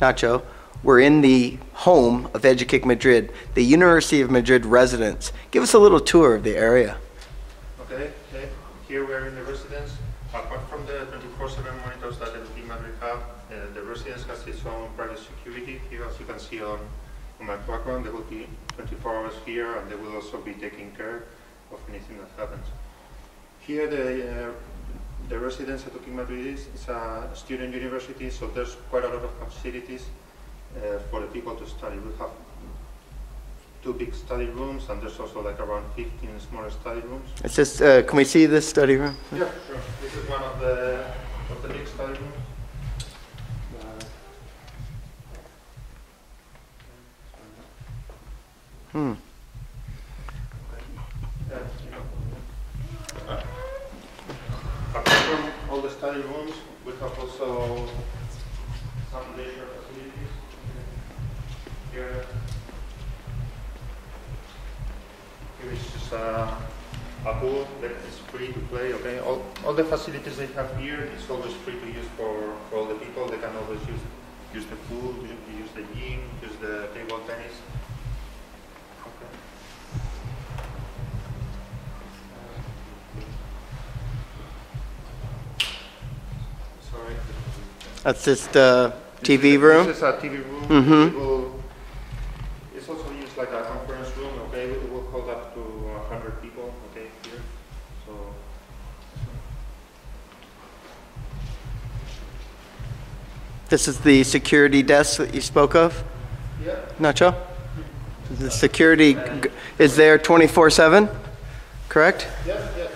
Nacho, we're in the home of EduKick Madrid, the University of Madrid residents. Give us a little tour of the area. Okay, okay. Here we are in the residence. Apart from the 24/7 monitors that EduKick Madrid have, uh, the residence has its own private security. Here, as you can see on, on my background, they will be 24 hours here, and they will also be taking care of anything that happens. Here, the uh, residence at EduKick Madrid is, a student university, so there's quite a lot of facilities uh, for the people to study. We have two big study rooms, and there's also like around 15 smaller study rooms. It's just, uh, can we see this study room? Yeah, sure. This is one of the, of the big study rooms. Uh, Hmm. yeah, you know. Uh, Apart from all the study rooms, we have also some leisure facilities. Here, here is just a, a pool that is free to play, okay? All, all the facilities they have here is always free to use for, for all the people. They can always use, use the pool, use, use the gym, use the table tennis. That's just the TV room? This is a TV room. Mm -hmm. will, it's also used like a conference room, okay? We will hold up to 100 people, okay, here. So. This is the security desk that you spoke of? Yeah. Nacho? The security is there 24 7, correct? Yeah, yeah.